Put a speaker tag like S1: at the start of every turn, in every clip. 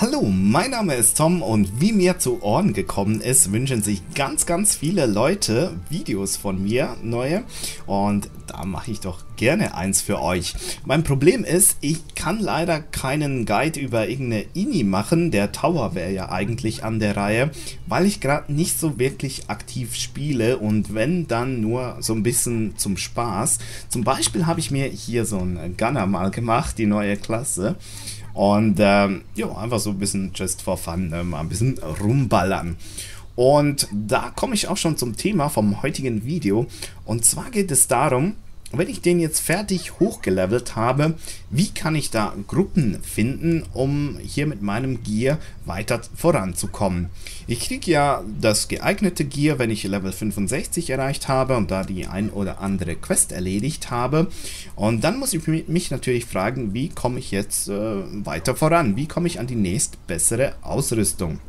S1: Hallo, mein Name ist Tom und wie mir zu Ohren gekommen ist, wünschen sich ganz, ganz viele Leute Videos von mir, neue. Und da mache ich doch gerne eins für euch. Mein Problem ist, ich kann leider keinen Guide über irgendeine INI machen. Der Tower wäre ja eigentlich an der Reihe, weil ich gerade nicht so wirklich aktiv spiele und wenn, dann nur so ein bisschen zum Spaß. Zum Beispiel habe ich mir hier so einen Gunner mal gemacht, die neue Klasse. Und ähm, ja, einfach so ein bisschen just for fun, äh, mal ein bisschen rumballern. Und da komme ich auch schon zum Thema vom heutigen Video. Und zwar geht es darum, wenn ich den jetzt fertig hochgelevelt habe, wie kann ich da Gruppen finden, um hier mit meinem Gear weiter voranzukommen? Ich kriege ja das geeignete Gear, wenn ich Level 65 erreicht habe und da die ein oder andere Quest erledigt habe. Und dann muss ich mich natürlich fragen, wie komme ich jetzt äh, weiter voran? Wie komme ich an die nächst bessere Ausrüstung?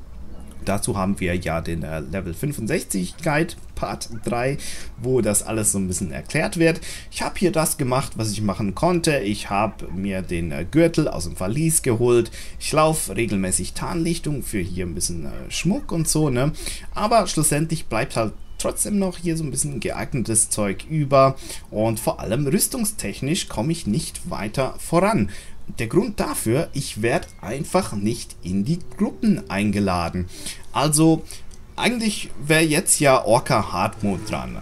S1: Dazu haben wir ja den äh, Level 65 Guide Part 3, wo das alles so ein bisschen erklärt wird. Ich habe hier das gemacht, was ich machen konnte. Ich habe mir den äh, Gürtel aus dem Verlies geholt. Ich laufe regelmäßig Tarnlichtung für hier ein bisschen äh, Schmuck und so, ne? Aber schlussendlich bleibt halt trotzdem noch hier so ein bisschen geeignetes Zeug über und vor allem rüstungstechnisch komme ich nicht weiter voran der Grund dafür, ich werde einfach nicht in die Gruppen eingeladen. Also eigentlich wäre jetzt ja Orca Hard Mode dran.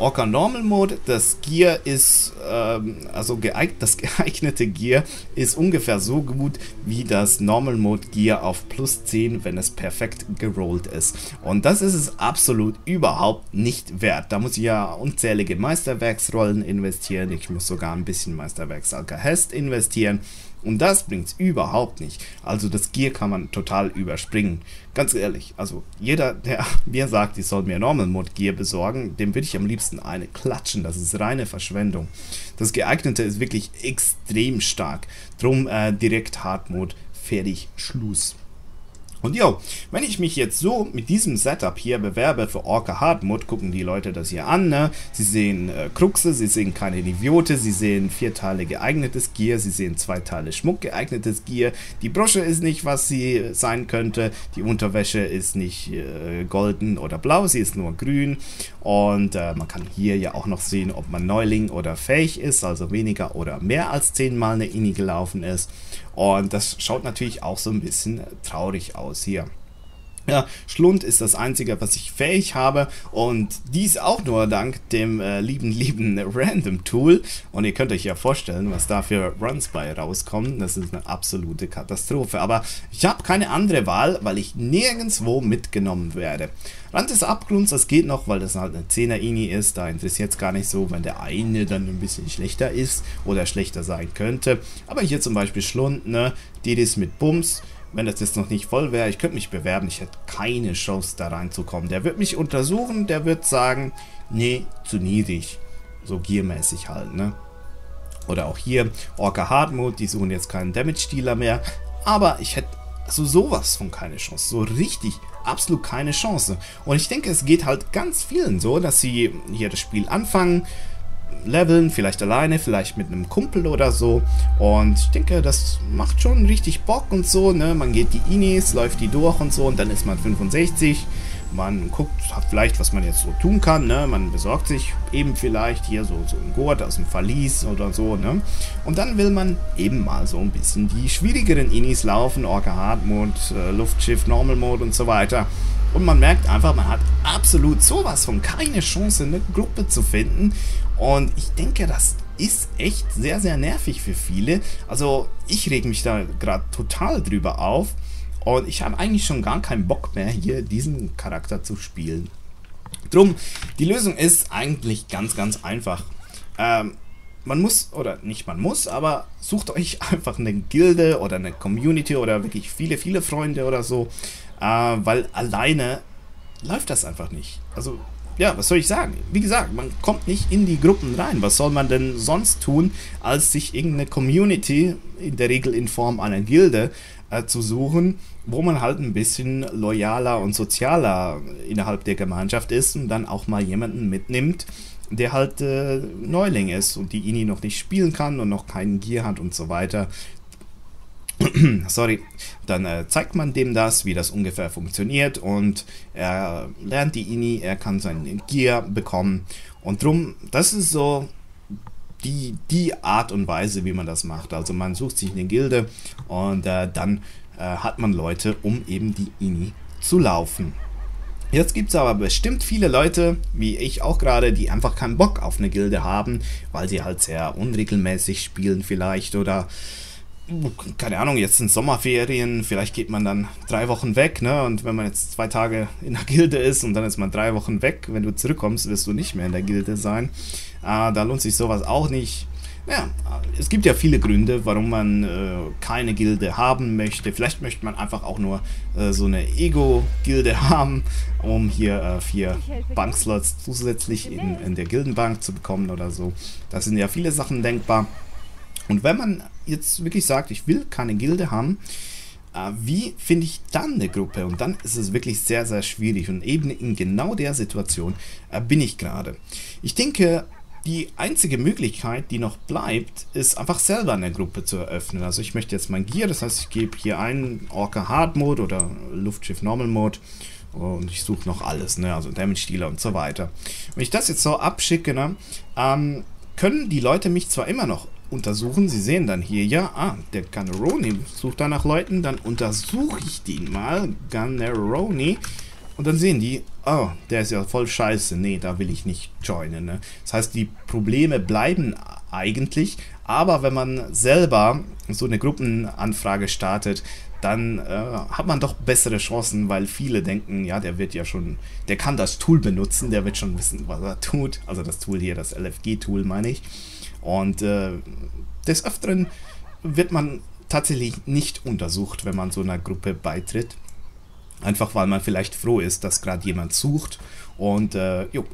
S1: Orca Normal Mode, das Gear ist, ähm, also geeignet, das geeignete Gear ist ungefähr so gut wie das Normal Mode Gear auf plus 10, wenn es perfekt gerollt ist. Und das ist es absolut überhaupt nicht wert. Da muss ich ja unzählige Meisterwerksrollen investieren. Ich muss sogar ein bisschen Meisterwerks Alcahest investieren. Und das bringt es überhaupt nicht. Also das Gear kann man total überspringen. Ganz ehrlich, also jeder, der mir sagt, ich soll mir Normal Mode Gear besorgen, dem würde ich am liebsten eine klatschen. Das ist reine Verschwendung. Das geeignete ist wirklich extrem stark. Drum äh, direkt Hard Mode, fertig, Schluss. Und jo, wenn ich mich jetzt so mit diesem Setup hier bewerbe für Orca Hardmode, gucken die Leute das hier an, ne? Sie sehen äh, Kruxe, sie sehen keine Niviote, sie sehen vier Teile geeignetes Gear, sie sehen zwei Teile Schmuck geeignetes Gear, die Brosche ist nicht, was sie sein könnte, die Unterwäsche ist nicht äh, golden oder blau, sie ist nur grün. Und äh, man kann hier ja auch noch sehen, ob man Neuling oder fähig ist, also weniger oder mehr als zehnmal eine Ini gelaufen ist und das schaut natürlich auch so ein bisschen traurig aus hier. Ja, Schlund ist das einzige, was ich fähig habe und dies auch nur dank dem äh, lieben, lieben Random Tool. Und ihr könnt euch ja vorstellen, was da für Runs bei rauskommen. Das ist eine absolute Katastrophe. Aber ich habe keine andere Wahl, weil ich nirgendwo mitgenommen werde. Rand des Abgrunds, das geht noch, weil das halt eine 10er Ini ist. Da interessiert es gar nicht so, wenn der eine dann ein bisschen schlechter ist oder schlechter sein könnte. Aber hier zum Beispiel Schlund, ne? Die ist mit Bums wenn das jetzt noch nicht voll wäre, ich könnte mich bewerben, ich hätte keine Chance da reinzukommen. Der wird mich untersuchen, der wird sagen, nee, zu niedrig. So giermäßig halt, ne? Oder auch hier, Orca Hard Mode, die suchen jetzt keinen Damage-Dealer mehr. Aber ich hätte so sowas von keine Chance. So richtig, absolut keine Chance. Und ich denke, es geht halt ganz vielen so, dass sie hier das Spiel anfangen, leveln, vielleicht alleine, vielleicht mit einem Kumpel oder so. Und ich denke, das macht schon richtig Bock und so. Ne? Man geht die Inis, läuft die durch und so und dann ist man 65. Man guckt hat vielleicht, was man jetzt so tun kann. Ne? Man besorgt sich eben vielleicht hier so, so ein Gurt aus dem Verlies oder so. Ne? Und dann will man eben mal so ein bisschen die schwierigeren Inis laufen. Orca Hard Mode, äh, Luftschiff, Normal Mode und so weiter. Und man merkt einfach, man hat absolut sowas von keine Chance, eine Gruppe zu finden. Und ich denke, das ist echt sehr, sehr nervig für viele. Also ich reg mich da gerade total drüber auf. Und ich habe eigentlich schon gar keinen Bock mehr, hier diesen Charakter zu spielen. Drum, die Lösung ist eigentlich ganz, ganz einfach. Ähm, man muss, oder nicht man muss, aber sucht euch einfach eine Gilde oder eine Community oder wirklich viele, viele Freunde oder so, äh, weil alleine läuft das einfach nicht. Also, ja, was soll ich sagen? Wie gesagt, man kommt nicht in die Gruppen rein. Was soll man denn sonst tun, als sich irgendeine Community, in der Regel in Form einer Gilde, äh, zu suchen, wo man halt ein bisschen loyaler und sozialer innerhalb der Gemeinschaft ist und dann auch mal jemanden mitnimmt, der halt äh, Neuling ist und die Ini noch nicht spielen kann und noch keinen Gear hat und so weiter. sorry, dann äh, zeigt man dem das, wie das ungefähr funktioniert und er lernt die INI, er kann seinen Gear bekommen und drum, das ist so die, die Art und Weise, wie man das macht. Also man sucht sich eine Gilde und äh, dann äh, hat man Leute, um eben die INI zu laufen. Jetzt gibt es aber bestimmt viele Leute, wie ich auch gerade, die einfach keinen Bock auf eine Gilde haben, weil sie halt sehr unregelmäßig spielen vielleicht oder keine Ahnung, jetzt sind Sommerferien, vielleicht geht man dann drei Wochen weg, ne? Und wenn man jetzt zwei Tage in der Gilde ist und dann ist man drei Wochen weg, wenn du zurückkommst, wirst du nicht mehr in der Gilde sein. Äh, da lohnt sich sowas auch nicht. Ja, es gibt ja viele Gründe, warum man äh, keine Gilde haben möchte. Vielleicht möchte man einfach auch nur äh, so eine Ego-Gilde haben, um hier äh, vier Bankslots zusätzlich in, in der Gildenbank zu bekommen oder so. Da sind ja viele Sachen denkbar. Und wenn man jetzt wirklich sagt, ich will keine Gilde haben, äh, wie finde ich dann eine Gruppe? Und dann ist es wirklich sehr, sehr schwierig. Und eben in genau der Situation äh, bin ich gerade. Ich denke, die einzige Möglichkeit, die noch bleibt, ist einfach selber eine Gruppe zu eröffnen. Also ich möchte jetzt mein Gear, das heißt, ich gebe hier ein Orca Hard Mode oder Luftschiff Normal Mode und ich suche noch alles, ne? also Damage Dealer und so weiter. Wenn ich das jetzt so abschicke, ne, ähm, können die Leute mich zwar immer noch untersuchen, sie sehen dann hier, ja, ah, der Gunneroni sucht da nach Leuten, dann untersuche ich den mal, Gunneroni, und dann sehen die, oh, der ist ja voll scheiße. Nee, da will ich nicht joinen. Ne? Das heißt, die Probleme bleiben eigentlich, aber wenn man selber so eine Gruppenanfrage startet, dann äh, hat man doch bessere Chancen, weil viele denken, ja, der wird ja schon, der kann das Tool benutzen, der wird schon wissen, was er tut. Also das Tool hier, das LFG-Tool meine ich. Und äh, des Öfteren wird man tatsächlich nicht untersucht, wenn man so einer Gruppe beitritt. Einfach weil man vielleicht froh ist, dass gerade jemand sucht und äh, jo,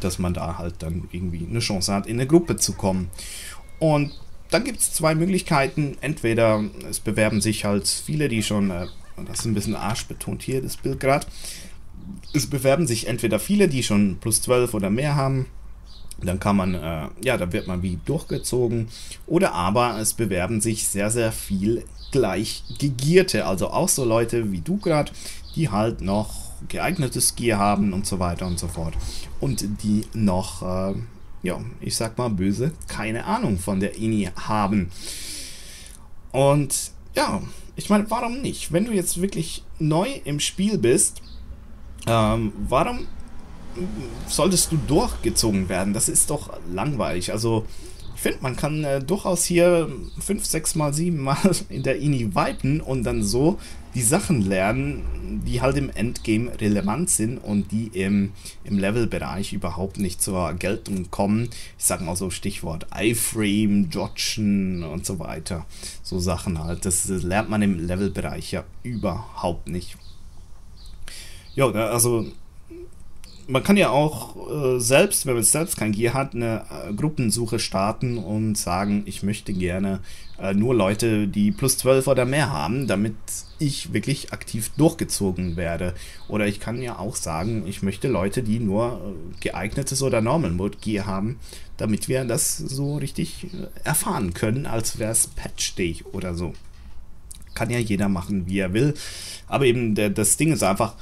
S1: dass man da halt dann irgendwie eine Chance hat, in eine Gruppe zu kommen. Und dann gibt es zwei Möglichkeiten. Entweder es bewerben sich halt viele, die schon, äh, das ist ein bisschen arschbetont hier, das Bild gerade. Es bewerben sich entweder viele, die schon plus 12 oder mehr haben. Dann kann man, äh, ja, da wird man wie durchgezogen. Oder aber es bewerben sich sehr, sehr viel gleich Gegierte, also auch so Leute wie du gerade, die halt noch geeignetes Gear haben und so weiter und so fort. Und die noch, äh, ja, ich sag mal böse, keine Ahnung von der INI haben. Und ja, ich meine, warum nicht? Wenn du jetzt wirklich neu im Spiel bist, ähm, warum solltest du durchgezogen werden? Das ist doch langweilig. Also, ich finde, man kann äh, durchaus hier 5, 6 mal, 7 mal in der INI wipen und dann so die Sachen lernen, die halt im Endgame relevant sind und die im, im Levelbereich überhaupt nicht zur Geltung kommen. Ich sag mal so Stichwort iFrame, Dodgen und so weiter. So Sachen halt. Das lernt man im Levelbereich ja überhaupt nicht. Ja, also man kann ja auch äh, selbst, wenn man selbst kein Gear hat, eine äh, Gruppensuche starten und sagen, ich möchte gerne äh, nur Leute, die plus 12 oder mehr haben, damit ich wirklich aktiv durchgezogen werde. Oder ich kann ja auch sagen, ich möchte Leute, die nur äh, geeignetes oder Normal Mode Gear haben, damit wir das so richtig äh, erfahren können, als wäre es Patch Day oder so. Kann ja jeder machen, wie er will. Aber eben der, das Ding ist einfach,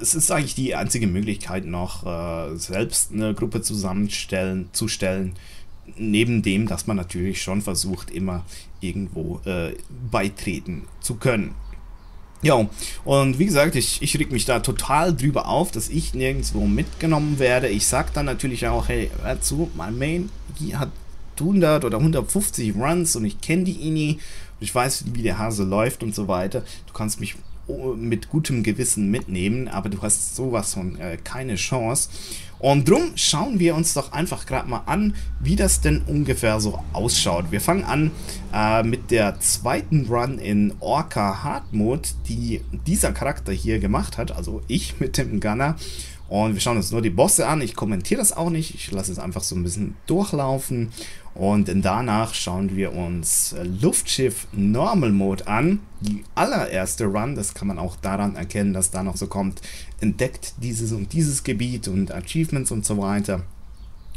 S1: es ist eigentlich die einzige Möglichkeit noch, äh, selbst eine Gruppe zusammenstellen, zu stellen, neben dem, dass man natürlich schon versucht, immer irgendwo äh, beitreten zu können. Ja, und wie gesagt, ich, ich reg mich da total drüber auf, dass ich nirgendwo mitgenommen werde. Ich sag dann natürlich auch, hey, hör zu, mein Main hat 100 oder 150 Runs und ich kenne die INI und ich weiß, wie der Hase läuft und so weiter. Du kannst mich mit gutem Gewissen mitnehmen, aber du hast sowas von äh, keine Chance. Und drum schauen wir uns doch einfach gerade mal an, wie das denn ungefähr so ausschaut. Wir fangen an äh, mit der zweiten Run in Orca Hard Mode, die dieser Charakter hier gemacht hat, also ich mit dem Gunner. Und wir schauen uns nur die Bosse an. Ich kommentiere das auch nicht. Ich lasse es einfach so ein bisschen durchlaufen. Und danach schauen wir uns Luftschiff Normal Mode an. Die allererste Run, das kann man auch daran erkennen, dass da noch so kommt, entdeckt dieses und dieses Gebiet und Achievements und so weiter.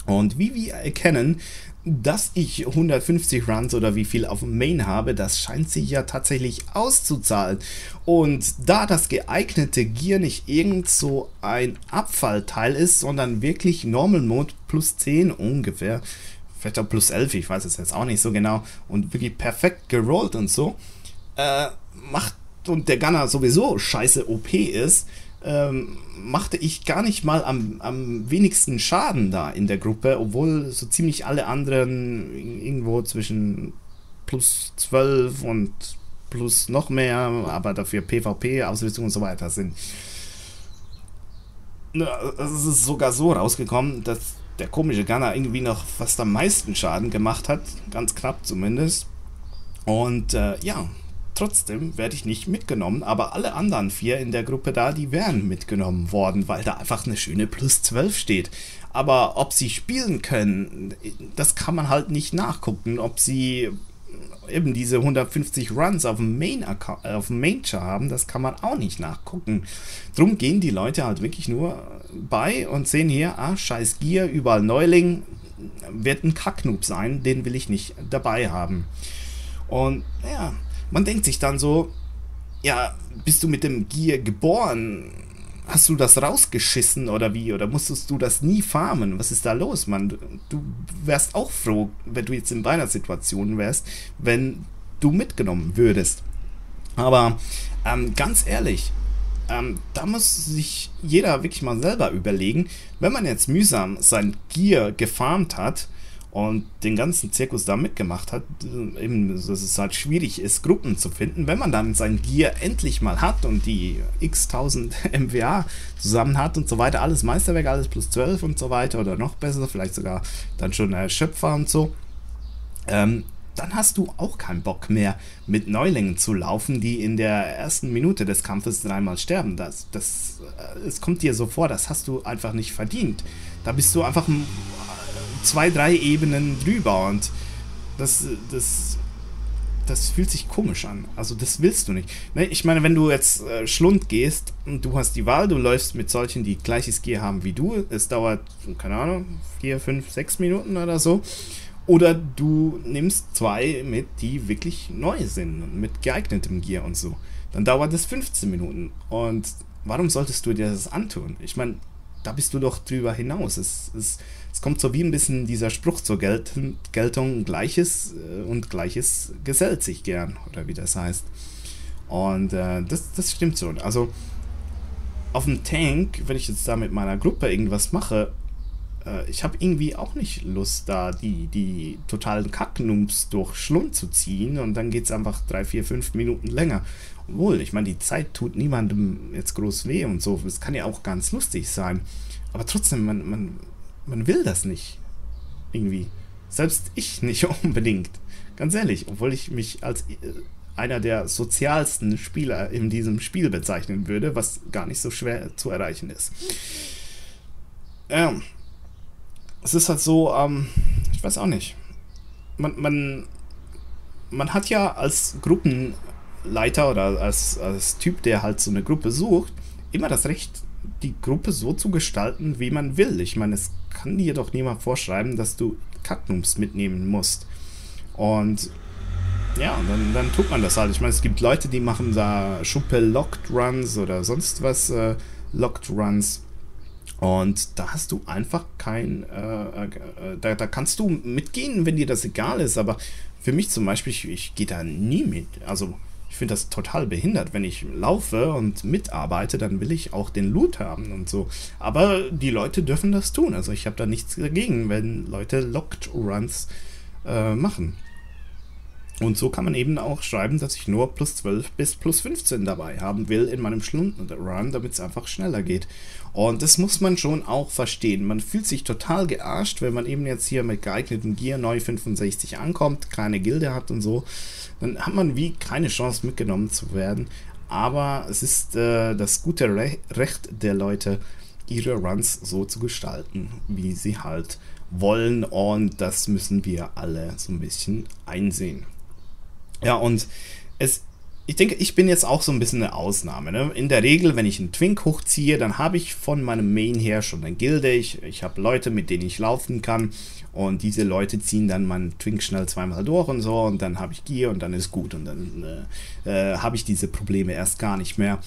S1: Und wie wir erkennen, dass ich 150 Runs oder wie viel auf Main habe, das scheint sich ja tatsächlich auszuzahlen. Und da das geeignete Gear nicht irgend so ein Abfallteil ist, sondern wirklich Normal Mode plus 10 ungefähr, vielleicht auch plus 11, ich weiß es jetzt auch nicht so genau, und wirklich perfekt gerollt und so, äh, macht und der Gunner sowieso scheiße OP ist, ähm, machte ich gar nicht mal am, am wenigsten Schaden da in der Gruppe, obwohl so ziemlich alle anderen irgendwo zwischen plus 12 und plus noch mehr, aber dafür PvP-Ausrüstung und so weiter sind. Es ist sogar so rausgekommen, dass der komische Gunner irgendwie noch fast am meisten Schaden gemacht hat, ganz knapp zumindest. Und äh, ja, Trotzdem werde ich nicht mitgenommen, aber alle anderen vier in der Gruppe da, die wären mitgenommen worden, weil da einfach eine schöne Plus 12 steht. Aber ob sie spielen können, das kann man halt nicht nachgucken. Ob sie eben diese 150 Runs auf dem Main auf dem Main haben, das kann man auch nicht nachgucken. Drum gehen die Leute halt wirklich nur bei und sehen hier, ah, scheiß Gier, überall Neuling, wird ein Kacknoob sein, den will ich nicht dabei haben. Und ja, man denkt sich dann so, ja, bist du mit dem Gear geboren? Hast du das rausgeschissen oder wie? Oder musstest du das nie farmen? Was ist da los, Mann? Du wärst auch froh, wenn du jetzt in deiner Situation wärst, wenn du mitgenommen würdest. Aber ähm, ganz ehrlich, ähm, da muss sich jeder wirklich mal selber überlegen, wenn man jetzt mühsam sein Gear gefarmt hat, und den ganzen Zirkus da mitgemacht hat, eben, dass es halt schwierig ist, Gruppen zu finden. Wenn man dann sein Gear endlich mal hat und die x 1000 MWA zusammen hat und so weiter, alles Meisterwerk, alles plus 12 und so weiter oder noch besser, vielleicht sogar dann schon äh, Schöpfer und so, ähm, dann hast du auch keinen Bock mehr, mit Neulingen zu laufen, die in der ersten Minute des Kampfes dreimal sterben. Das, das, äh, es kommt dir so vor, das hast du einfach nicht verdient. Da bist du einfach ein zwei, drei Ebenen drüber und das, das, das fühlt sich komisch an. Also das willst du nicht. Ne, ich meine, wenn du jetzt äh, Schlund gehst und du hast die Wahl, du läufst mit solchen, die gleiches Gear haben wie du, es dauert, keine Ahnung, vier, fünf, sechs Minuten oder so. Oder du nimmst zwei mit, die wirklich neu sind, mit geeignetem Gear und so. Dann dauert es 15 Minuten. Und warum solltest du dir das antun? Ich meine, da bist du doch drüber hinaus. Es, es, es kommt so wie ein bisschen dieser Spruch zur Gelt Geltung, Gleiches äh, und Gleiches gesellt sich gern, oder wie das heißt. Und äh, das, das stimmt so. Also auf dem Tank, wenn ich jetzt da mit meiner Gruppe irgendwas mache, äh, ich habe irgendwie auch nicht Lust, da die, die totalen Kacknums durch Schlund zu ziehen und dann geht es einfach drei, vier, fünf Minuten länger. Obwohl, ich meine, die Zeit tut niemandem jetzt groß weh und so. Es kann ja auch ganz lustig sein. Aber trotzdem, man, man, man will das nicht. Irgendwie. Selbst ich nicht unbedingt. Ganz ehrlich, obwohl ich mich als äh, einer der sozialsten Spieler in diesem Spiel bezeichnen würde, was gar nicht so schwer zu erreichen ist. Ja. Es ist halt so, ähm, ich weiß auch nicht. Man, man, man hat ja als Gruppenleiter oder als, als Typ, der halt so eine Gruppe sucht, immer das Recht, die Gruppe so zu gestalten, wie man will. Ich meine, es kann dir doch niemand vorschreiben, dass du Kacknums mitnehmen musst. Und ja, dann, dann tut man das halt. Ich meine, es gibt Leute, die machen da Schuppe Locked Runs oder sonst was äh, Locked Runs. Und da hast du einfach kein, äh, äh, da, da kannst du mitgehen, wenn dir das egal ist. Aber für mich zum Beispiel, ich, ich gehe da nie mit. Also ich finde das total behindert. Wenn ich laufe und mitarbeite, dann will ich auch den Loot haben und so. Aber die Leute dürfen das tun. Also ich habe da nichts dagegen, wenn Leute Locked Runs äh, machen. Und so kann man eben auch schreiben, dass ich nur plus 12 bis plus 15 dabei haben will in meinem Stundenrun, damit es einfach schneller geht. Und das muss man schon auch verstehen. Man fühlt sich total gearscht, wenn man eben jetzt hier mit geeignetem Gear neu 65 ankommt, keine Gilde hat und so. Dann hat man wie keine Chance mitgenommen zu werden. Aber es ist äh, das gute Re Recht der Leute, ihre Runs so zu gestalten, wie sie halt wollen. Und das müssen wir alle so ein bisschen einsehen. Ja, und es ich denke, ich bin jetzt auch so ein bisschen eine Ausnahme. Ne? In der Regel, wenn ich einen Twink hochziehe, dann habe ich von meinem Main her schon eine Gilde. Ich, ich habe Leute, mit denen ich laufen kann. Und diese Leute ziehen dann meinen Twink schnell zweimal durch und so. Und dann habe ich Gear und dann ist gut. Und dann äh, äh, habe ich diese Probleme erst gar nicht mehr.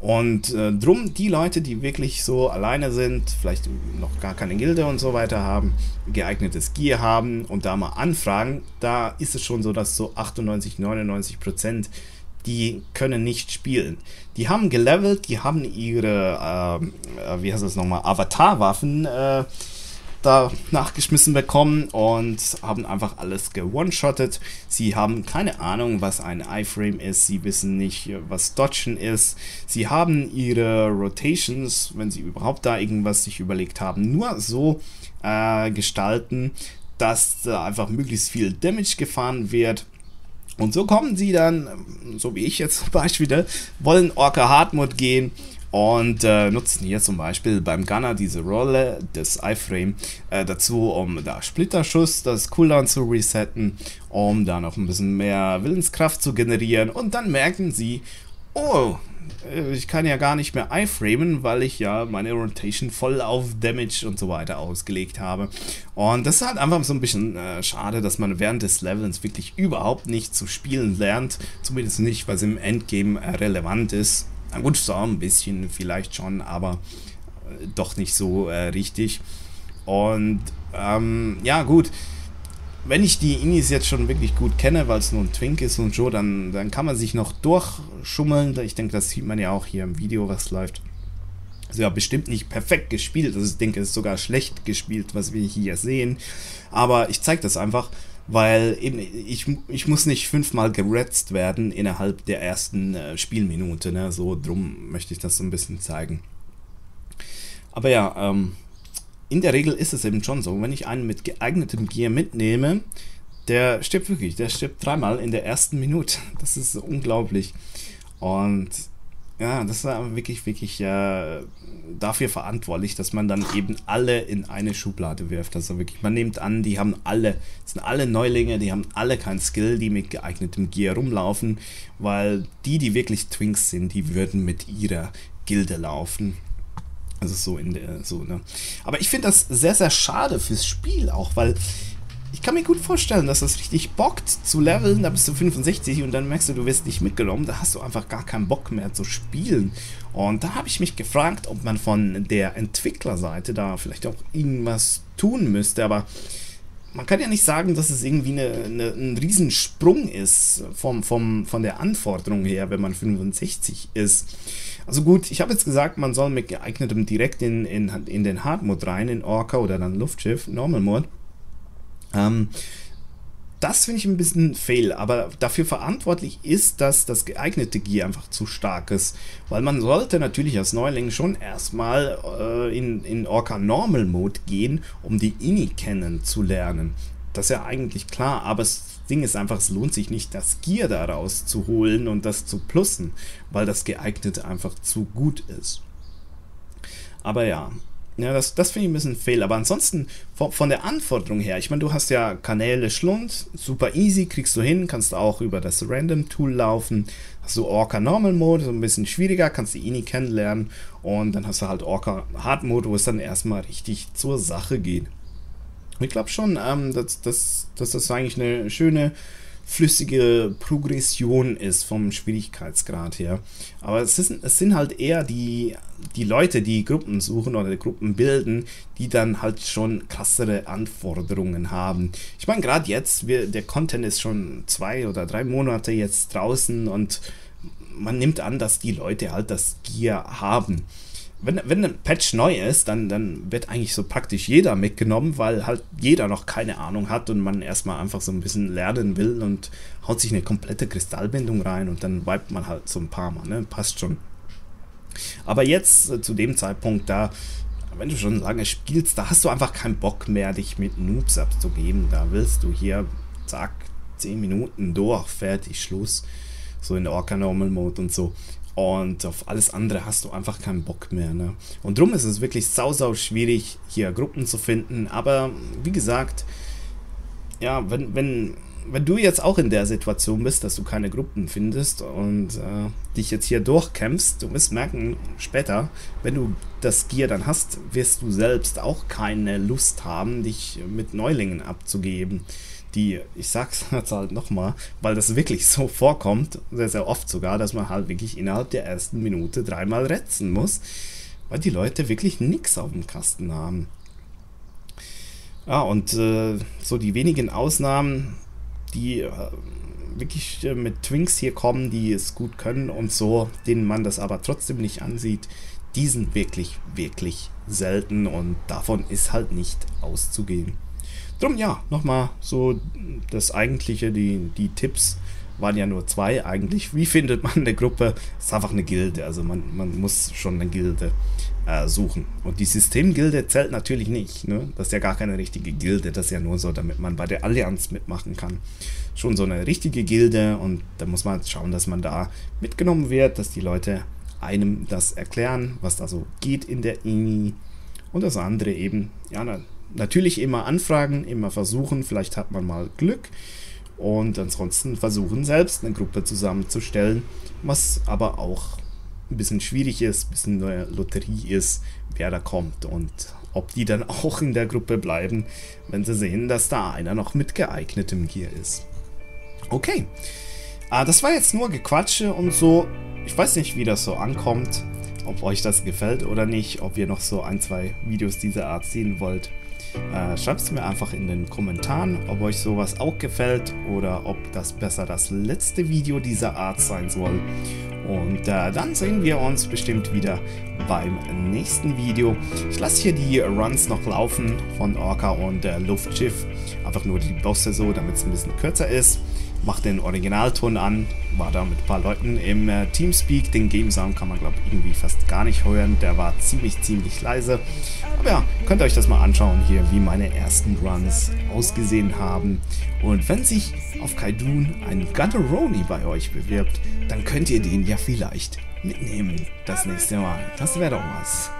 S1: Und äh, drum, die Leute, die wirklich so alleine sind, vielleicht noch gar keine Gilde und so weiter haben, geeignetes Gear haben und da mal anfragen, da ist es schon so, dass so 98, 99 Prozent die können nicht spielen. Die haben gelevelt, die haben ihre, äh, wie heißt das nochmal, Avatar-Waffen äh, da nachgeschmissen bekommen und haben einfach alles gewone-shottet. Sie haben keine Ahnung, was ein iFrame ist. Sie wissen nicht, was Dodgen ist. Sie haben ihre Rotations, wenn sie überhaupt da irgendwas sich überlegt haben, nur so äh, gestalten, dass da einfach möglichst viel Damage gefahren wird und so kommen sie dann, so wie ich jetzt zum Beispiel, wollen Orca Hardmode gehen und äh, nutzen hier zum Beispiel beim Gunner diese Rolle des iFrame äh, dazu, um da Splitterschuss, das Cooldown zu resetten, um da noch ein bisschen mehr Willenskraft zu generieren und dann merken sie, oh, äh, ich kann ja gar nicht mehr iframen, weil ich ja meine Rotation voll auf Damage und so weiter ausgelegt habe. Und das ist halt einfach so ein bisschen äh, schade, dass man während des Levels wirklich überhaupt nicht zu spielen lernt. Zumindest nicht, was im Endgame äh, relevant ist. Na gut, so ein bisschen vielleicht schon, aber äh, doch nicht so äh, richtig. Und ähm, ja, gut wenn ich die Inis jetzt schon wirklich gut kenne, weil es nur ein Twink ist und so, dann, dann kann man sich noch durchschummeln. Ich denke, das sieht man ja auch hier im Video, was läuft. Also ja, bestimmt nicht perfekt gespielt. Also ich denke, es ist sogar schlecht gespielt, was wir hier sehen. Aber ich zeige das einfach, weil eben ich, ich muss nicht fünfmal geretzt werden innerhalb der ersten äh, Spielminute. Ne? So drum möchte ich das so ein bisschen zeigen. Aber ja, ähm, in der Regel ist es eben schon so, wenn ich einen mit geeignetem Gear mitnehme, der stirbt wirklich, der stirbt dreimal in der ersten Minute. Das ist unglaublich. Und ja, das ist wirklich, wirklich äh, dafür verantwortlich, dass man dann eben alle in eine Schublade wirft. Also wirklich, man nimmt an, die haben alle, sind alle Neulinge, die haben alle kein Skill, die mit geeignetem Gear rumlaufen, weil die, die wirklich Twinks sind, die würden mit ihrer Gilde laufen. Also so in der, so, ne? Aber ich finde das sehr, sehr schade fürs Spiel auch, weil ich kann mir gut vorstellen, dass das richtig bockt zu leveln, da bist du 65 und dann merkst du, du wirst nicht mitgenommen, da hast du einfach gar keinen Bock mehr zu spielen. Und da habe ich mich gefragt, ob man von der Entwicklerseite da vielleicht auch irgendwas tun müsste, aber man kann ja nicht sagen, dass es irgendwie eine, eine, ein Riesensprung ist vom, vom, von der Anforderung her, wenn man 65 ist. Also gut, ich habe jetzt gesagt, man soll mit geeignetem direkt in, in, in den Hard-Mode rein, in Orca oder dann Luftschiff, Normal Mode. Ähm, das finde ich ein bisschen fail, aber dafür verantwortlich ist, dass das geeignete Gear einfach zu stark ist. Weil man sollte natürlich als Neuling schon erstmal äh, in, in Orca Normal Mode gehen, um die INI kennenzulernen. Das ist ja eigentlich klar, aber das Ding ist einfach, es lohnt sich nicht, das Gear daraus zu holen und das zu plussen, weil das geeignete einfach zu gut ist. Aber ja, ja, das, das finde ich ein bisschen fail. Aber ansonsten, von, von der Anforderung her, ich meine, du hast ja Kanäle Schlund, super easy, kriegst du hin, kannst auch über das Random Tool laufen. Hast du Orca Normal Mode, so ein bisschen schwieriger, kannst die INI kennenlernen. Und dann hast du halt Orca Hard Mode, wo es dann erstmal richtig zur Sache geht. Ich glaube schon, ähm, dass, dass, dass das eigentlich eine schöne flüssige Progression ist vom Schwierigkeitsgrad her. Aber es, ist, es sind halt eher die, die Leute, die Gruppen suchen oder Gruppen bilden, die dann halt schon krassere Anforderungen haben. Ich meine, gerade jetzt, wir, der Content ist schon zwei oder drei Monate jetzt draußen und man nimmt an, dass die Leute halt das Gear haben wenn, wenn ein Patch neu ist, dann, dann wird eigentlich so praktisch jeder mitgenommen, weil halt jeder noch keine Ahnung hat und man erstmal einfach so ein bisschen lernen will und haut sich eine komplette Kristallbindung rein und dann vibet man halt so ein paar Mal, ne? Passt schon. Aber jetzt äh, zu dem Zeitpunkt da, wenn du schon lange spielst, da hast du einfach keinen Bock mehr, dich mit Noobs abzugeben. Da willst du hier, zack, 10 Minuten durch, fertig, Schluss. So in Orca Normal Mode und so. Und auf alles andere hast du einfach keinen Bock mehr. Ne? Und darum ist es wirklich sau, sau schwierig, hier Gruppen zu finden. Aber wie gesagt, ja, wenn, wenn, wenn du jetzt auch in der Situation bist, dass du keine Gruppen findest und äh, dich jetzt hier durchkämpfst, du wirst merken, später, wenn du das Gear dann hast, wirst du selbst auch keine Lust haben, dich mit Neulingen abzugeben. Die, ich sag's jetzt halt nochmal, weil das wirklich so vorkommt, sehr, sehr oft sogar, dass man halt wirklich innerhalb der ersten Minute dreimal retzen muss, weil die Leute wirklich nichts auf dem Kasten haben. Ja, und äh, so die wenigen Ausnahmen, die äh, wirklich äh, mit Twinks hier kommen, die es gut können und so, denen man das aber trotzdem nicht ansieht, die sind wirklich, wirklich selten und davon ist halt nicht auszugehen. Drum ja, nochmal so das eigentliche, die, die Tipps waren ja nur zwei eigentlich. Wie findet man eine Gruppe? Es ist einfach eine Gilde, also man, man muss schon eine Gilde äh, suchen. Und die Systemgilde zählt natürlich nicht. Ne? Das ist ja gar keine richtige Gilde, das ist ja nur so, damit man bei der Allianz mitmachen kann. Schon so eine richtige Gilde und da muss man schauen, dass man da mitgenommen wird, dass die Leute einem das erklären, was da so geht in der INI. Und das andere eben, ja, na, natürlich immer anfragen, immer versuchen, vielleicht hat man mal Glück. Und ansonsten versuchen selbst eine Gruppe zusammenzustellen, was aber auch ein bisschen schwierig ist, ein bisschen eine Lotterie ist, wer da kommt und ob die dann auch in der Gruppe bleiben, wenn sie sehen, dass da einer noch mit geeignetem Gear ist. Okay, ah, das war jetzt nur Gequatsche und so. Ich weiß nicht, wie das so ankommt, ob euch das gefällt oder nicht, ob ihr noch so ein, zwei Videos dieser Art sehen wollt. Äh, Schreibt es mir einfach in den Kommentaren, ob euch sowas auch gefällt oder ob das besser das letzte Video dieser Art sein soll. Und äh, dann sehen wir uns bestimmt wieder beim nächsten Video. Ich lasse hier die Runs noch laufen von Orca und äh, Luftschiff. Einfach nur die Bosse so, damit es ein bisschen kürzer ist. Mach den Originalton an. War da mit ein paar Leuten im äh, Teamspeak. Den Game Sound kann man, glaube ich, irgendwie fast gar nicht hören. Der war ziemlich, ziemlich leise. Aber ja, könnt ihr euch das mal anschauen hier, wie meine ersten Runs ausgesehen haben. Und wenn sich auf Kaidun ein Gunneroni bei euch bewirbt, dann könnt ihr den ja vielleicht mitnehmen das nächste Mal. Das wäre doch was.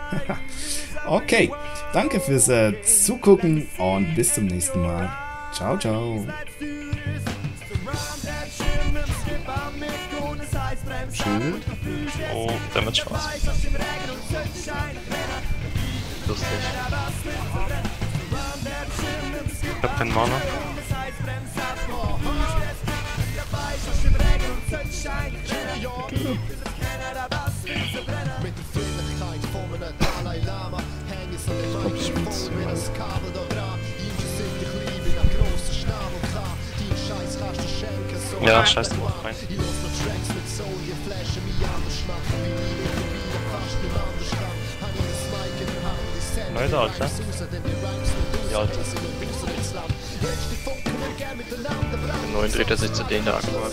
S1: okay, danke fürs äh, Zugucken und bis zum nächsten Mal. Ciao, ciao.
S2: Schön. Oh, damit Spaß lustig. Ich hab keinen Mana. Ja, scheiß drauf rein. Flasche mich anders machen. Wie ich wieder fast nicht anders kann. Leute, Alter. Ja, Alter. Im neuen dreht er sich zu denen, der Akku hat.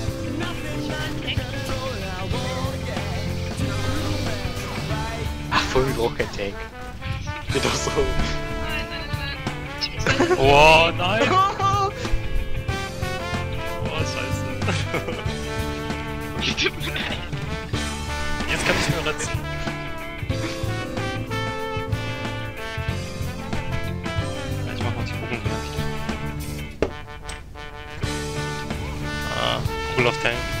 S2: Tank. Geht doch so.
S3: Nein, nein, nein.
S2: Oh, nein! Oh, scheiße. Jetzt kann ich nur retzen. cool auf Tank.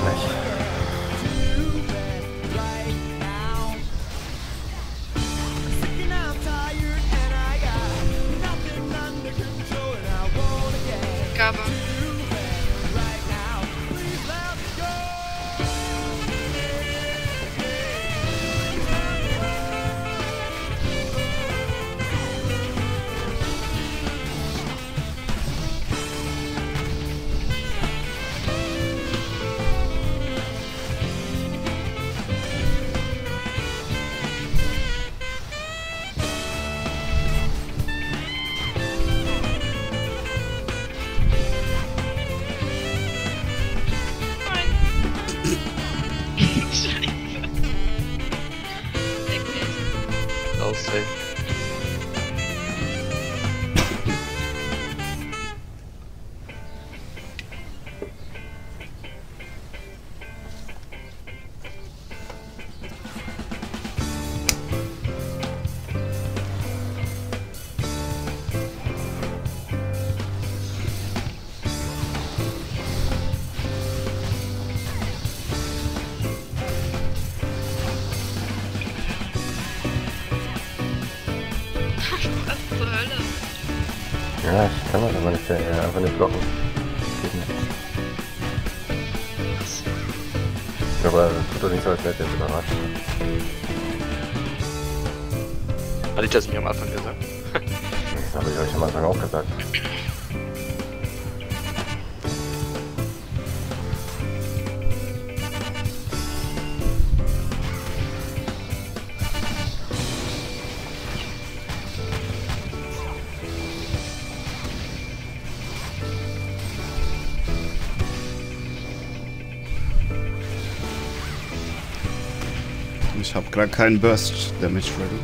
S4: nicht. Das äh, einfach nicht blocken. Geht nicht. Aber tut doch nicht so, als wäre jetzt überrascht.
S5: Hatte ich das nicht am Anfang gesagt?
S4: Das habe ich euch am Anfang auch gesagt.
S1: Gerade keinen Burst Damage ready.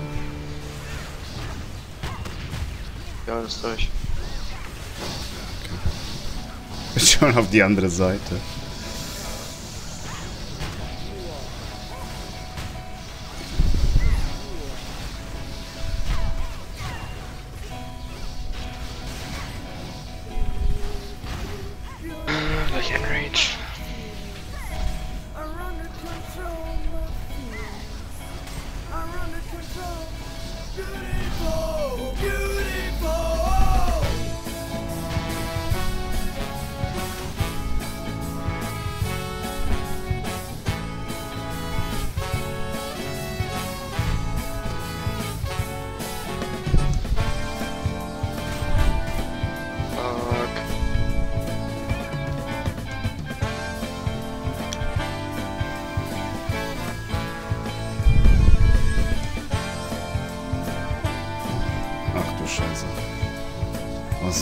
S5: Ja, das ist durch.
S1: Bin schon auf die andere Seite.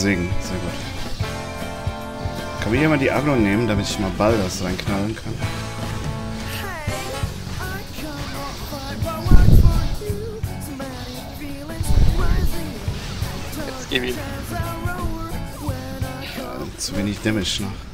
S1: Segen, sehr gut. Kann mir jemand die Agro nehmen, damit ich mal Ball das reinknallen kann?
S5: Jetzt gib ihm.
S6: Come
S1: Zu wenig Damage noch.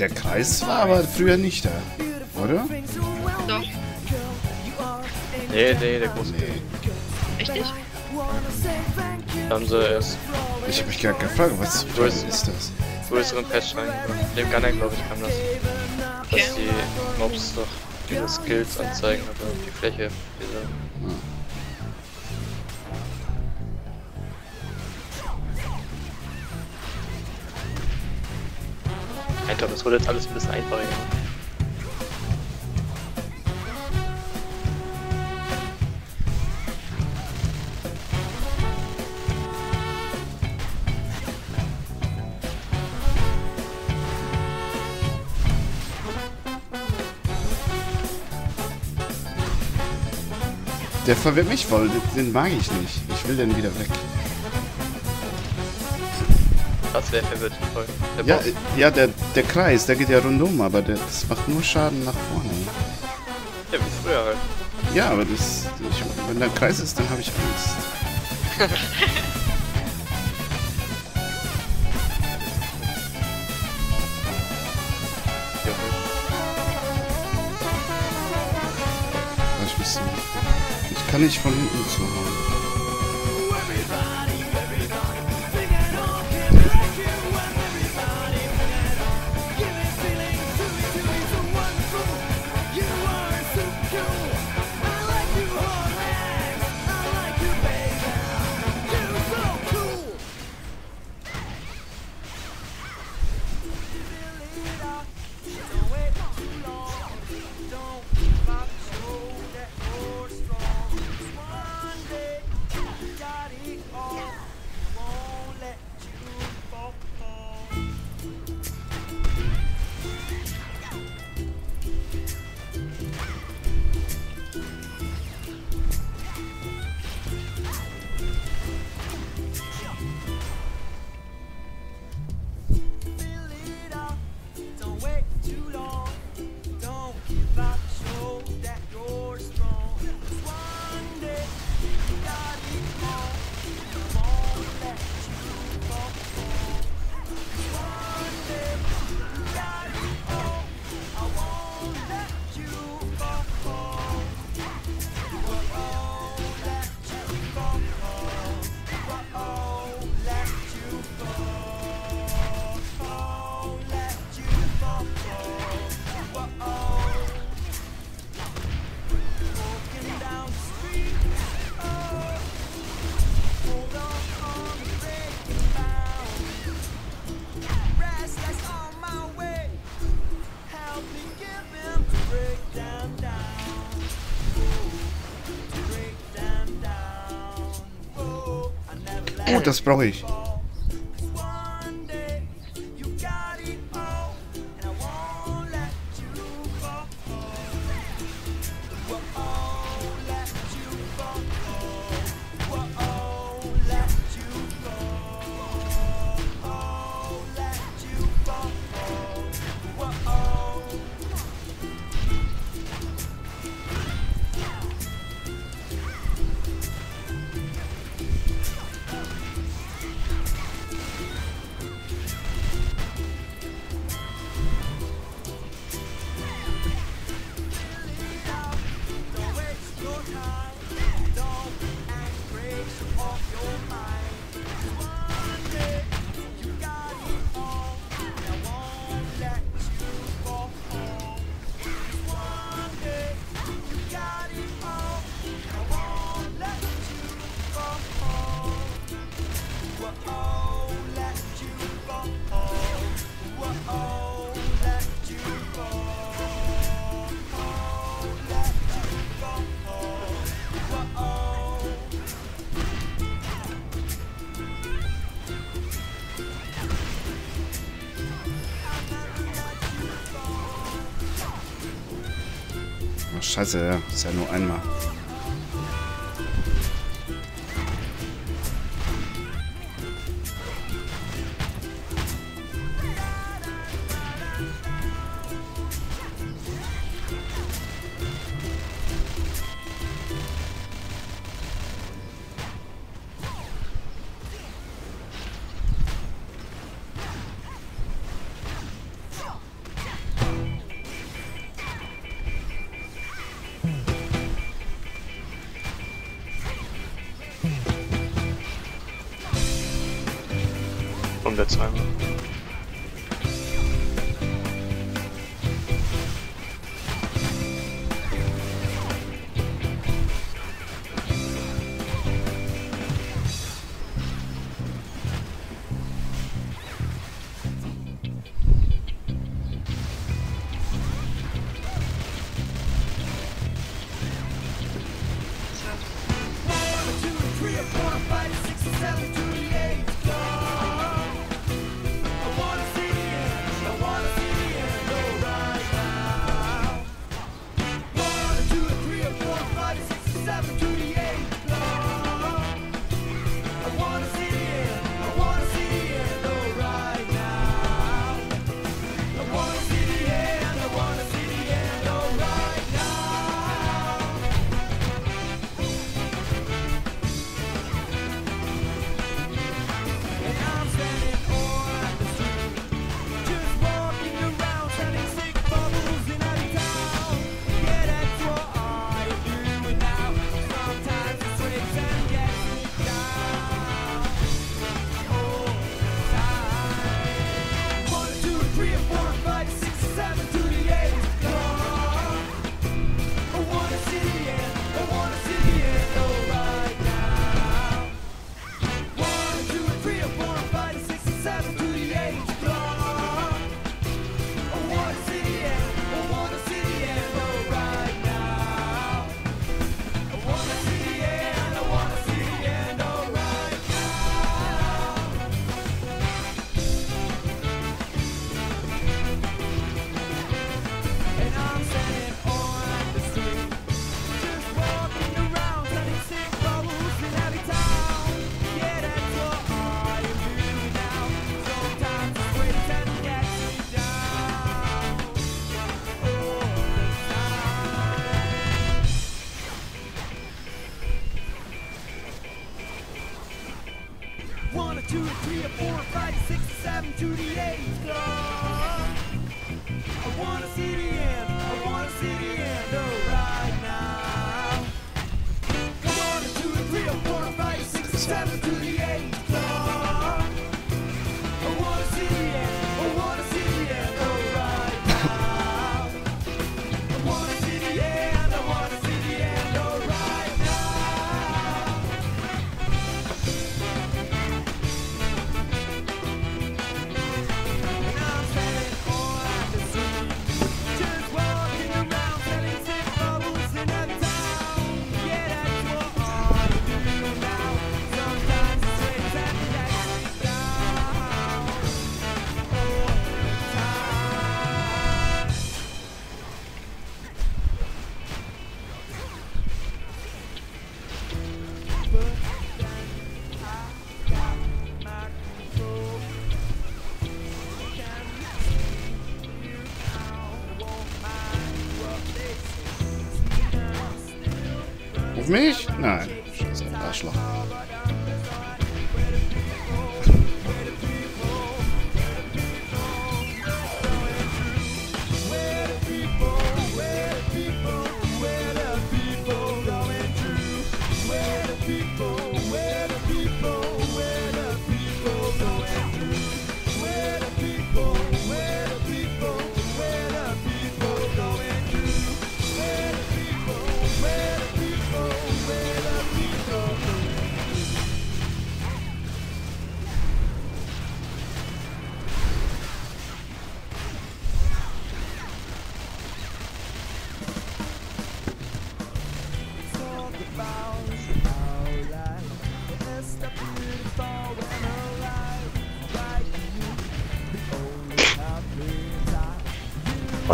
S1: Der Kreis war aber früher nicht da, oder?
S3: Doch.
S5: Nee, nee, der große.
S1: Nee.
S3: Richtig?
S5: Haben sie erst
S1: Ich habe mich gerade gefragt, was
S5: bist-
S1: ist das?
S5: größeren Patch reingebracht. Dem Gunner, glaube ich, kam das.
S3: Okay.
S5: Dass die Mobs doch ihre Skills anzeigen, aber die Fläche. Diese gemacht habe. Wurde jetzt alles ein bisschen einfacher.
S1: Der verwirrt mich voll, den mag ich nicht. Ich will den wieder weg.
S5: Das wäre verwirrt. Der
S1: ja, ja der, der Kreis, der geht ja rundum, aber der, das macht nur Schaden nach vorne. Ne?
S5: Ja, wie früher halt.
S1: Ja, aber das, ich, wenn der Kreis ist, dann habe ich Angst. ich kann nicht von hinten zuhauen.
S6: Oh,
S1: das brauche ich. Scheiße, ja. Ist ja nur einmal.
S6: episode.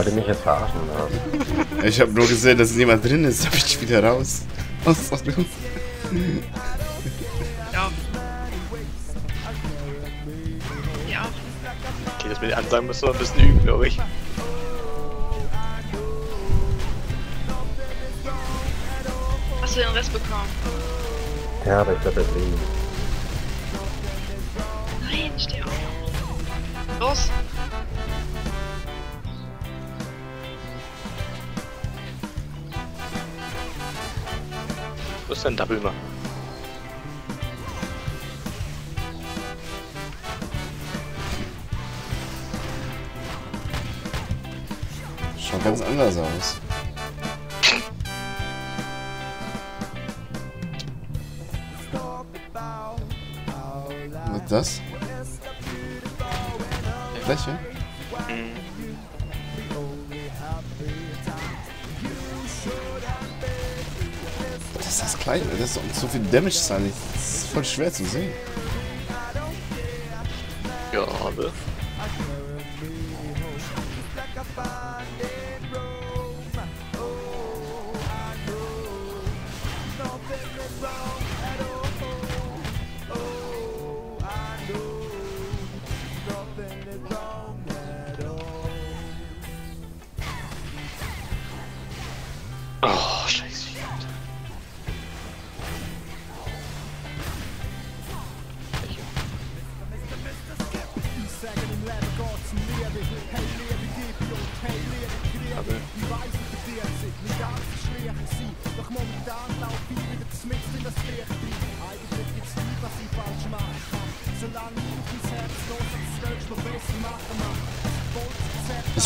S4: Wollte mich jetzt verarschen, oder?
S1: Ich habe nur gesehen, dass niemand drin ist. Hab ich wieder raus. Was sagst du?
S3: Ja. Ja.
S5: Okay, das mit den Ansagen müssen wir ein bisschen üben, glaube ich.
S3: Hast du den Rest bekommen?
S4: Ja, aber ich bleib jetzt liegen.
S3: Nein, steh auf. Los.
S5: Ist denn Double mal?
S1: Schaut ganz anders aus. Was ist das? Fläche? Kleine. Das ist so viel Damage sein. Das ist voll schwer zu sehen.
S5: Ja, aber.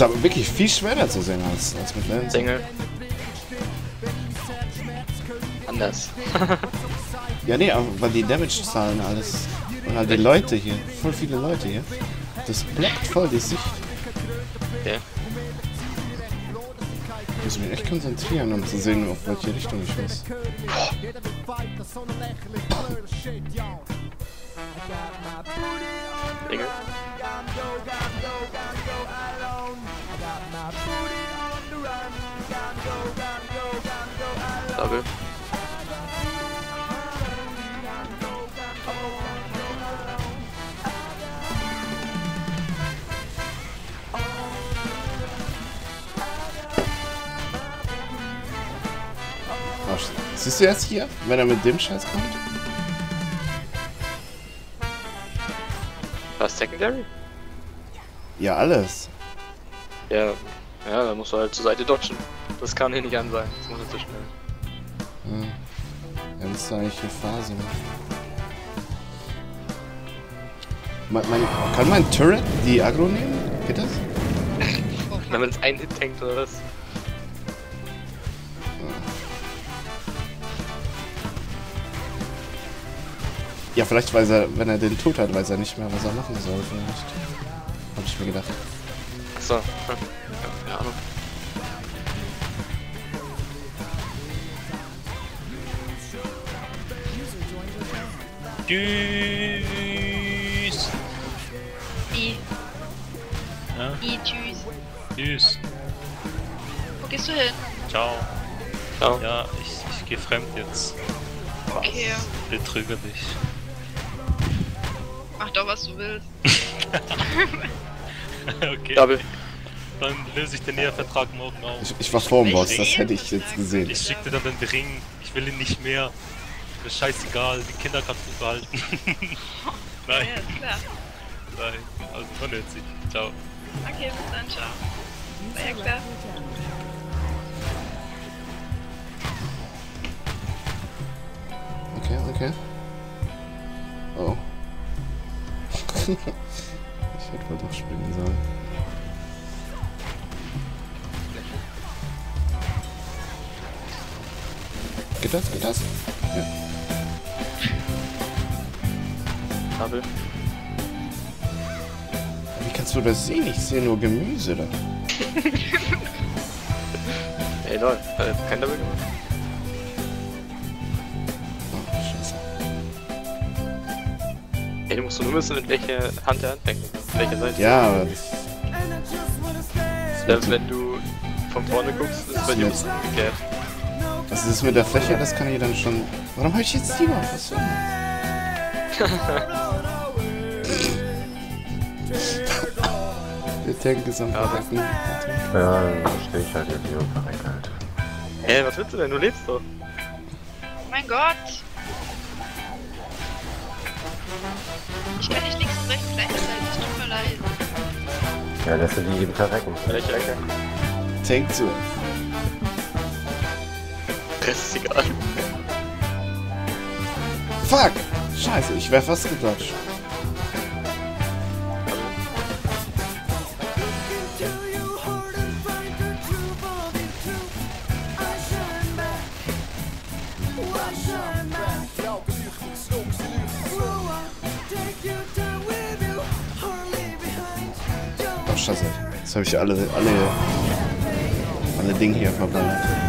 S1: Ist aber wirklich viel schwerer zu sehen als, als mit Lens.
S5: Single. Anders.
S1: Ja, nee, aber weil die Damage-Zahlen alles. Und halt die Leute hier. Voll viele Leute hier. Das blockt voll die Sicht.
S5: Okay.
S1: Ich muss mich echt konzentrieren, um zu sehen, auf welche Richtung ich muss.
S6: Jeder will
S1: Oh, siehst du jetzt hier, wenn er mit dem Scheiß kommt?
S5: Was, Secondary?
S1: Ja, alles.
S5: Ja, ja, dann musst du halt zur Seite dodgen. Das kann hier nicht an sein. Das muss nicht so schnell.
S1: Ist eigentlich eine Phase. Mein, mein, kann mein Turret die Agro nehmen? Geht das?
S5: Wenn man es ein Hit tankt oder was?
S1: Ja, vielleicht weiß er, wenn er den Tod hat, weiß er nicht mehr, was er machen soll. Vielleicht. Hab ich mir gedacht.
S5: Achso. Hm. Ja, keine Ahnung.
S7: Tschüss.
S3: I.
S7: Ja,
S3: I, tschüss.
S7: tschüss.
S3: Wo gehst du hin?
S7: Ciao.
S5: Ciao.
S7: Ja, ich, ich gehe fremd jetzt.
S3: Okay.
S7: Betrüger dich.
S3: Mach doch, was du willst.
S7: okay.
S5: Double.
S7: Dann löse ich den Ehevertrag morgen auf.
S1: Ich, ich war vor dem Boss, das hätte ich jetzt gesehen.
S7: Ich schick dir dann den Ring. Ich will ihn nicht mehr. Mir ist scheißegal, die Kinder kannst du behalten. nein,
S3: Ja, klar.
S7: nein. Also sich. Ciao.
S3: Okay, bis dann, ciao. Ja klar.
S1: Okay, okay. Oh. ich hätte wohl doch springen sollen. Geht das? Geht das? Ja.
S5: Double.
S1: Wie kannst du das sehen? Ich sehe nur Gemüse da.
S5: Ey, lol. Hat jetzt kein Double gemacht.
S1: Oh, scheiße.
S5: Ey, du musst nur wissen, mit welcher Hand er anfängt. Mit welcher Seite.
S1: Ja, aber das,
S5: Selbst wenn du von vorne guckst, ist es bei dir ein bisschen umgekehrt.
S1: Ist mit der Fläche? Das kann ich dann schon... Warum habe ich jetzt die auf? Was soll das? Der Tank ist am Verrecken.
S4: Ja, dann stehe ich halt jetzt hier und verreck halt.
S5: Hä, was willst du denn? Du lebst doch.
S3: Mein Gott! Ich kann nicht links und rechts gleichzeitig, tut mir leid.
S4: Ja, lässt du die eben verrecken.
S5: Welche Ecke?
S1: Tank zu.
S5: Rest ist egal.
S1: Fuck! Scheiße, ich wäre fast gedodged. Oh, scheiße. Jetzt habe ich alle, alle, alle Dinge hier verballert.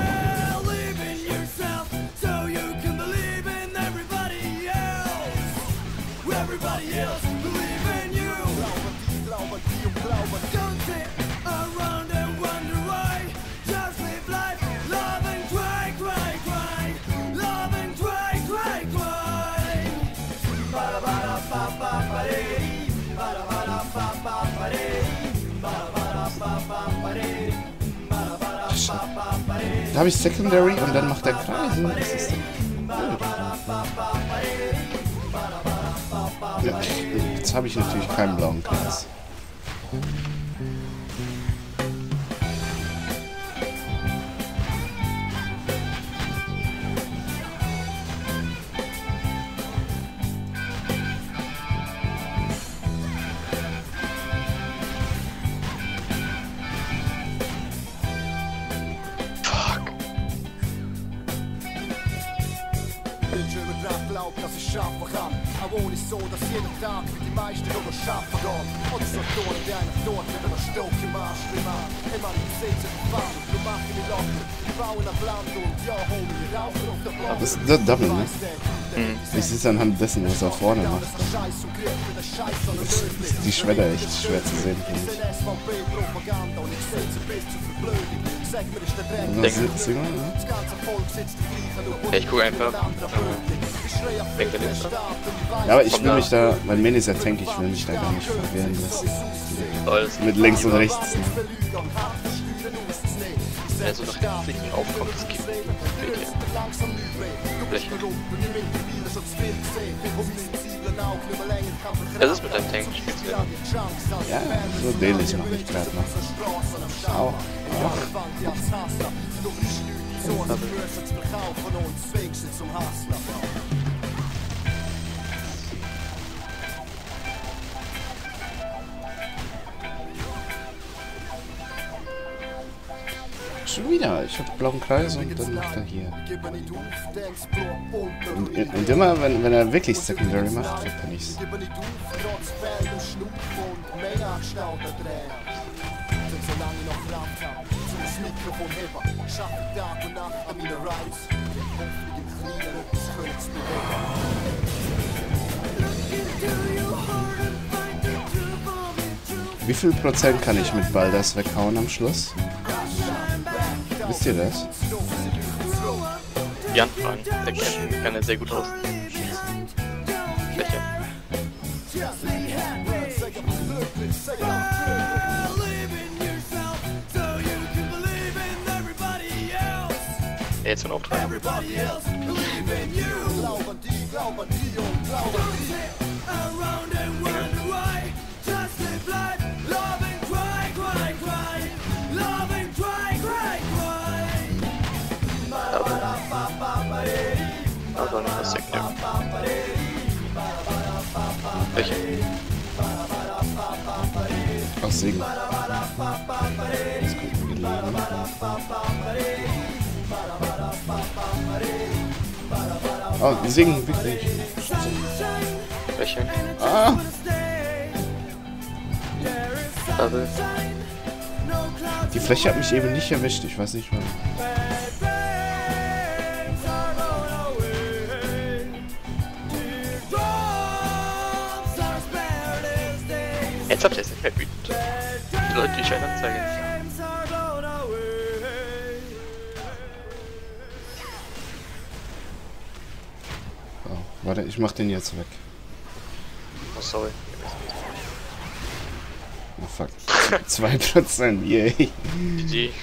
S1: Da habe ich Secondary und dann macht er Kreise. Das ist blöd. Ja, jetzt habe ich natürlich keinen blauen Kreis.
S8: Block.
S1: Das ist Double, ne? Ich sehe es anhand dessen, was er vorne macht. Die Schwelle echt schwer zu sehen, finde ich. Mal, ne?
S5: Ja, ich guck einfach. Links dran?
S1: Ja, aber ich will mich da, mein Min ist ja Tank, ich will mich da gar nicht verwehren lassen. Mit links und rechts. Ne?
S5: Wenn so nach Fliegen aufkommt, das gibt. Es ist mit deinem Tank, ja.
S1: So dämlich mache ich gerade noch. Au. Au. Schon wieder. Ich hab blauen Kreis und dann macht er hier. Und, und immer, wenn, wenn er wirklich Secondary macht, verpenne ich's.
S8: Habe.
S1: Wie viel Prozent kann ich mit Balders weghauen am Schluss? Wisst ihr das?
S5: Jan fragen, der kennt, kann er sehr gut aus. Fläche. Ja, jetzt ein Auftrag. Sektor. Fläche.
S1: Aus Segen. Das könnten wir leben. Oh, singen, wirklich.
S5: Fläche.
S1: Ah!
S5: Double.
S1: Die Fläche hat mich eben nicht erwischt, ich weiß nicht warum.
S5: Jetzt habt ihr es nicht mehr wütend. Die Leute, die scheinen anzeigen.
S1: Oh, warte, ich mach den jetzt weg.
S5: Oh, sorry.
S1: Oh fuck. 2%, yay.
S5: GG.